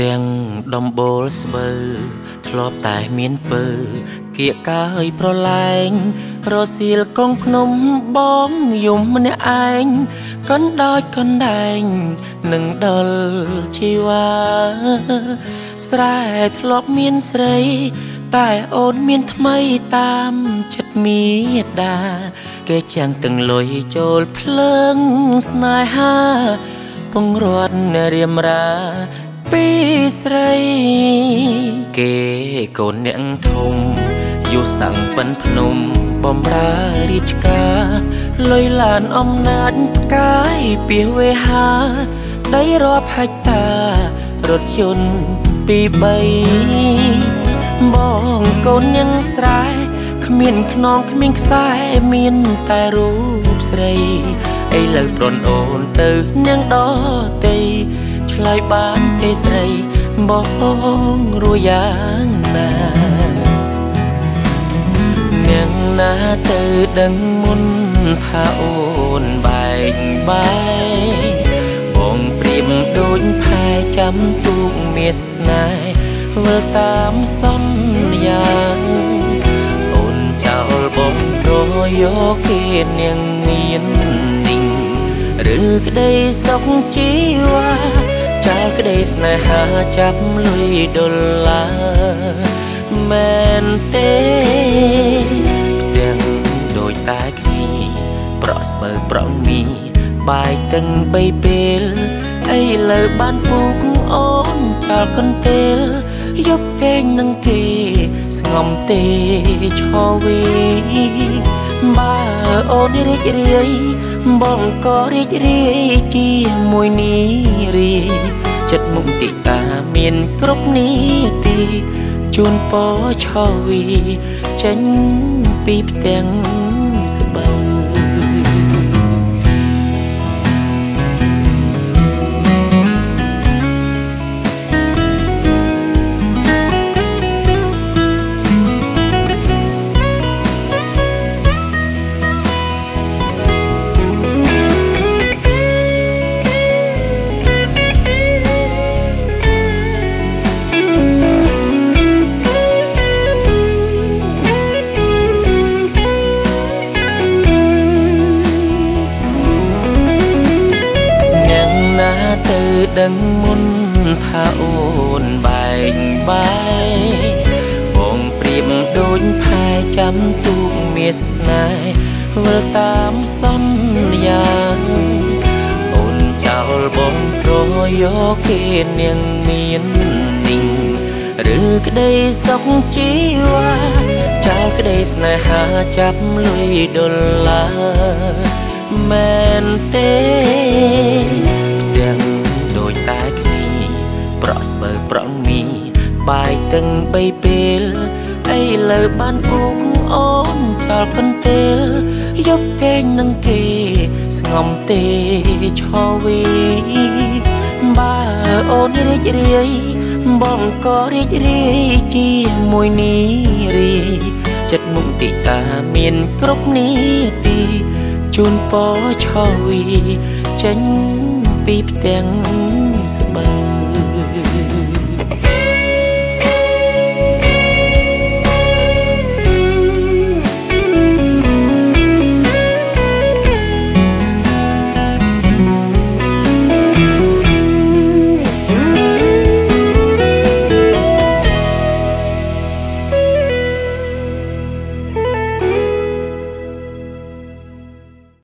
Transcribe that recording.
ទាំងដំបូលស្បូវធ្លាប់តែមានពើគៀកកាយប្រឡែងរសៀលកងភ្នំបងយំម្នាក់ឯងកណ្ដោចកណ្ដែងនឹងដល់ជីវ៉ាស្រែធ្លាប់មានស្រី តែអូនមានថ្មីតាមចិត្តមេដា គេចាំងទាំងលុយចូលភ្លើងស្នេហាពងរត់រៀមរា ពីស្រី គេកូនអ្នកធំយូសាំងប៉ិនភ្នំបំរើរាជការលុយឡានអំណាចផ្កាយពីវេហាដីរាប់ហិកតារថយន្តពី3បងកូនញ៉ាំងស្រែគ្មានខ្នងគ្មានខ្សែមានតែរូបស្រីឥឡូវប្រនអូនទៅញ៉ាំងដតី ឆ្លើយបានទេស្រីបងរួយ៉ាងណាអ្នកណាទៅដឹងមុនថាអូនបែកបាយបងព្រៀបដូចផែចាំទូកមាសស្នេហ៍វិលតាមសន្យាអូនចោលបងប្រយកគេនាងមាននីងឬក្តីសុខជីវ៉ា ចាលក្តីស្នេហាចាប់លុយដុល្លារមែនទេទាំងដូចតែគ្នាប្រក់ស្បើប្រងមីបាយទាំងបីពេលអីលើបានពូកអូនចោលកន្ទេលយកគេងនឹងគេស្ងំទេឈរវីបើអូនរីករាយបងក៏រីករាយជាមួយនីរីចិត្តមុខទីតា មានគ្រប់នីតិជូនពរឆវីចេញពីផ្ទាំងស្បូ ដឹងមុនថាអូនបែកបាយបងព្រៀបដូចផែចាំទូកមាសស្នេហ៍វិលតាមសន្យាអូនចោលបងប្រយកគេនាងមាននីងឬក្តីសុខជីវ៉ាចោលក្តីស្នេហាចាប់លុយដុល្លារមែនទេ បាយទាំងបីពេលអីលើបានពូកអូនចោលកន្ទេលយកគេងនឹងគេស្ងំទេឈរវីបើអូនរីករាយបងក៏រីករាយជាមួយនីរីចិត្តមុខទីតាមានគ្រប់នីតិជូនពរឈរវីចេញពីផ្ទាំងស្បើ